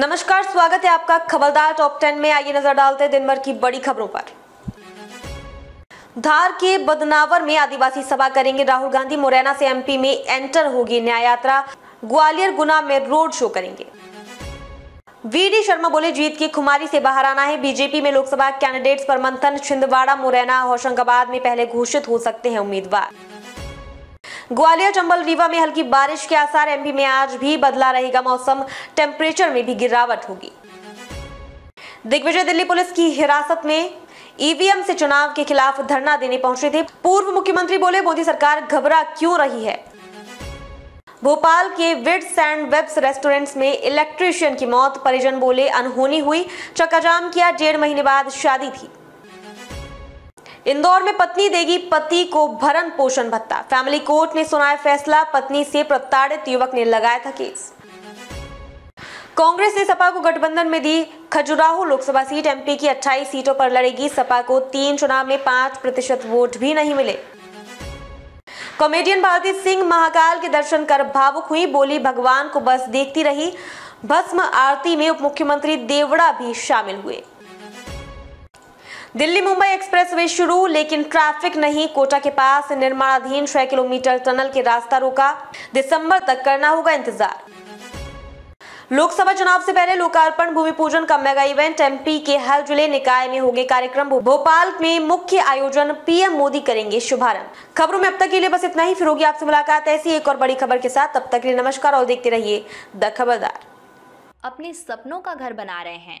नमस्कार, स्वागत है आपका खबरदार टॉप टेन में। आइए नज़र डालते हैं दिन भर की बड़ी खबरों पर। धार के बदनावर में आदिवासी सभा करेंगे राहुल गांधी। मुरैना से एमपी में एंटर होगी न्याय यात्रा ग्वालियर गुना में रोड शो करेंगे। वीडी शर्मा बोले, जीत की खुमारी से बाहर आना है। बीजेपी में लोकसभा कैंडिडेट्स पर मंथन। छिंदवाड़ा, मुरैना होशंगाबाद में पहले घोषित हो सकते हैं उम्मीदवार। ग्वालियर चंबल रीवा में हल्की बारिश के आसार एमपी में आज भी बदला रहेगा मौसम टेम्परेचर में भी गिरावट होगी। दिग्विजय दिल्ली पुलिस की हिरासत में ईवीएम से चुनाव के खिलाफ धरना देने पहुँचे थे। पूर्व मुख्यमंत्री बोले, मोदी सरकार घबरा क्यों रही है? भोपाल के विड्स एंड वेब्स रेस्टोरेंट्स में इलेक्ट्रीशियन की मौत, परिजन बोले, अनहोनी हुई। चक्काजाम किया, डेढ़ महीने बाद शादी थी। इंदौर में पत्नी देगी पति को भरण पोषण भत्ता। फैमिली कोर्ट ने सुनाया फैसला, पत्नी से प्रताड़ित युवक ने लगाया था केस। कांग्रेस ने सपा को गठबंधन में दी खजुराहो। लोकसभा सीट, एमपी की 28 सीटों पर लड़ेगी। सपा को तीन चुनाव में पाँच प्रतिशत वोट भी नहीं मिले। कॉमेडियन भारती सिंह महाकाल के दर्शन कर भावुक हुई। बोली, भगवान को बस देखती रही। भस्म आरती में उप मुख्यमंत्री देवड़ा भी शामिल हुए। दिल्ली मुंबई एक्सप्रेस वे शुरू, लेकिन ट्रैफ़िक नहीं। कोटा के पास निर्माणाधीन छह किलोमीटर टनल के रास्ता रोका। दिसंबर तक करना होगा इंतज़ार। लोकसभा चुनाव से पहले लोकार्पण, भूमि पूजन का मेगा इवेंट। एमपी के हर ज़िले निकाय में होंगे कार्यक्रम। भोपाल में मुख्य आयोजन पीएम मोदी करेंगे शुभारंभ। खबरों में अब तक के लिए बस इतना ही। फिर होगी आपसे मुलाकात। ऐसी एक और बड़ी खबर के साथ। तब तक के लिए नमस्कार और देखते रहिए द खबरदार। अपने सपनों का घर बना रहे हैं।